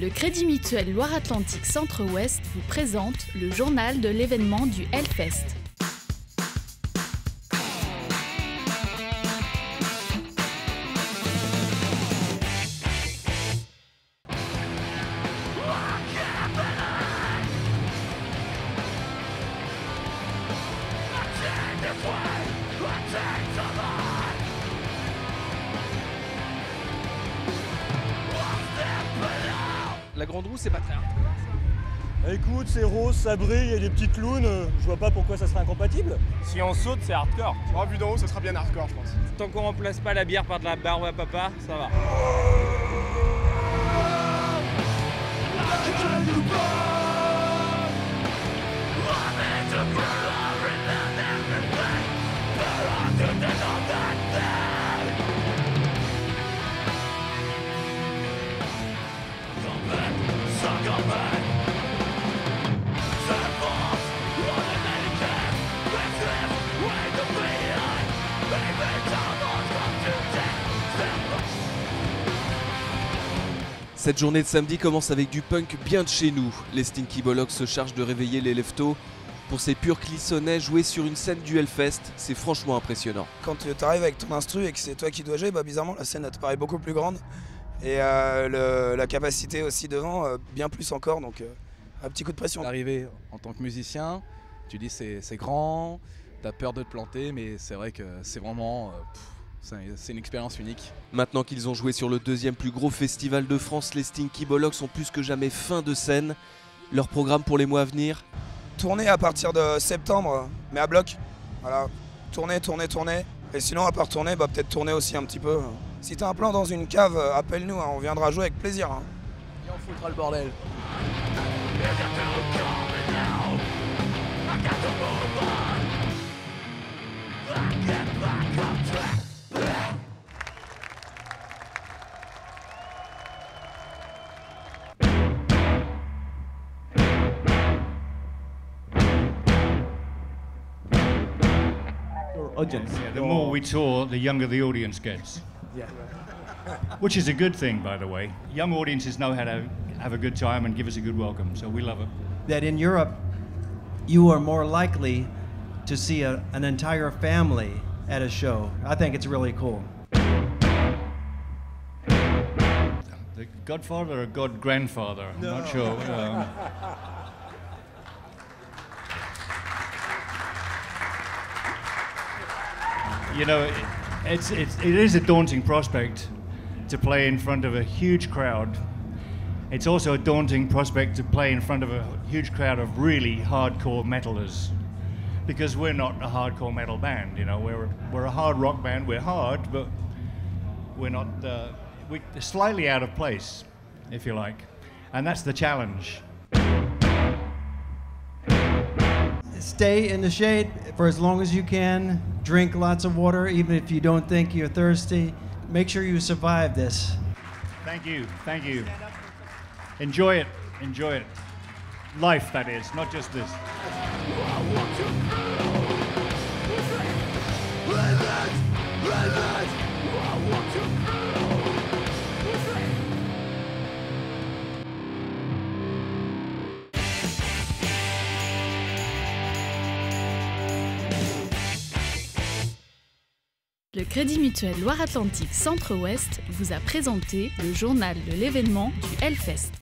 Le Crédit Mutuel Loire-Atlantique Centre-Ouest vous présente le journal de l'événement du Hellfest. La grande roue, c'est pas très hard. Écoute, c'est rose, ça brille, il y a des petits clowns, euh, je vois pas pourquoi ça serait incompatible. Si on saute, c'est hardcore. Oh, vu d'en haut, ça sera bien hardcore, je pense. Tant qu'on remplace pas la bière par de la barbe à papa, ça va. Cette journée de samedi commence avec du punk bien de chez nous. Les Stinky Bollocks se chargent de réveiller les leftos. Pour ces purs clissonnets joués sur une scène du Hellfest, c'est franchement impressionnant. Quand tu arrives avec ton instru et que c'est toi qui dois jouer, bah bizarrement la scène te paraît beaucoup plus grande. Et euh, le- la capacité aussi devant, euh, bien plus encore, donc euh, un petit coup de pression. Arriver en tant que musicien, tu dis c'est grand, t'as peur de te planter, mais c'est vrai que c'est vraiment. euh, c'est une expérience unique. Maintenant qu'ils ont joué sur le deuxième plus gros festival de France, les Stinky Bollocks sont plus que jamais fin de scène. Leur programme pour les mois à venir Tourner à partir de septembre, mais à bloc. Voilà, tourner, tourner, tourner. Et sinon, à part tourner, bah peut-être tourner aussi un petit peu. Si t'as un plan dans une cave, euh, appelle-nous, hein, on viendra jouer avec plaisir. hein. Et on foutra le bordel. audience. the more we tour, the younger the audience gets. Yeah. Which is a good thing, by the way. Young audiences know how to have a good time and give us a good welcome, so we love it. that in Europe, you are more likely to see a, an entire family at a show. I think it's really cool. The godfather or god grandfather? I'm not sure. Um, you know, it, it's, it's, it is a daunting prospect to play in front of a huge crowd. It's also a daunting prospect to play in front of a huge crowd of really hardcore metalers. Because we're not a hardcore metal band, you know, we're, we're a hard rock band. We're hard, but we're not uh, we're slightly out of place, if you like, and that's the challenge. Stay in the shade for as long as you can. Drink lots of water, even if you don't think you're thirsty. Make sure you survive this. Thank you, thank you. Enjoy it, enjoy it. Life, that is, not just this. Le Crédit Mutuel Loire-Atlantique Centre-Ouest vous a présenté le journal de l'événement du Hellfest.